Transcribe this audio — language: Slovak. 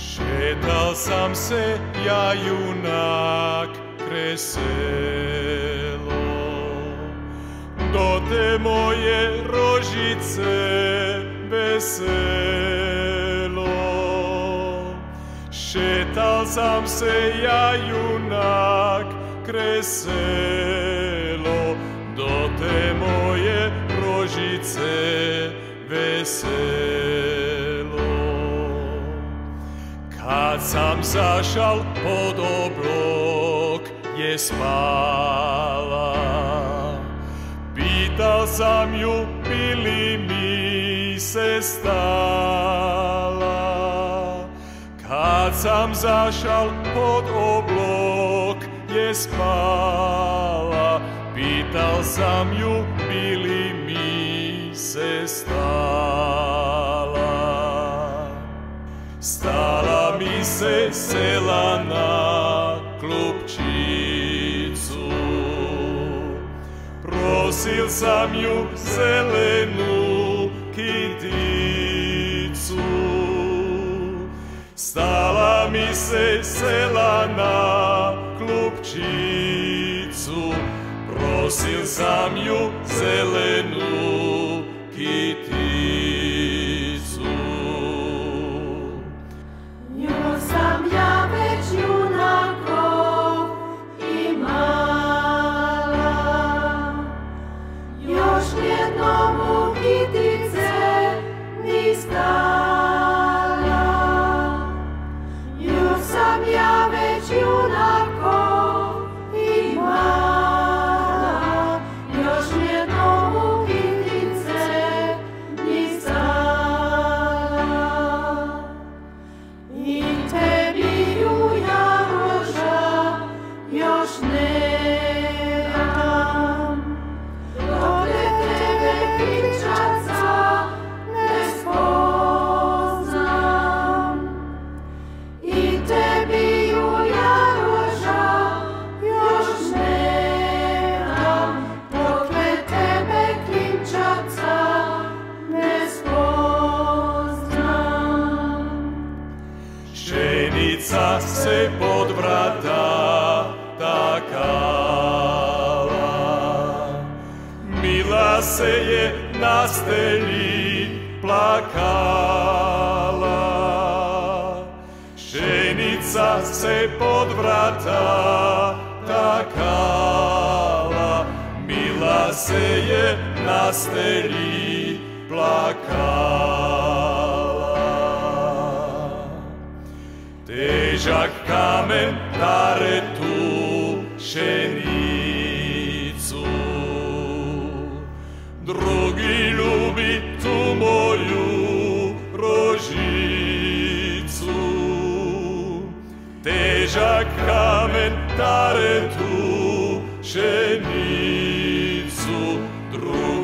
Šetal sam se ja junak kreselo. Do te moje rožice veselo. Šetal sam se ja junak kreselo. Do te moje rožice veselo Kad sam zašal pod oblok je spala. Pital sam ju bili mi se stala. Kad sam zašal pod oblok je spala. Pital sam ju bili mi se stala Se sela na klupčicu. Prosil sam ju zelenu kiticu Stala mi se sela na klupčicu. Prosil sam ju zelenu Ciężko mówić, chcę, nie se pod vrata takala Mila se je na steli plakala. Ženica se pod vrata takala. Mila se je na steli plakala Deja kamen tare tu pszenicu. Drugi lubi tu moju rožicu Deja kamen tare tu pszenicu. Drugi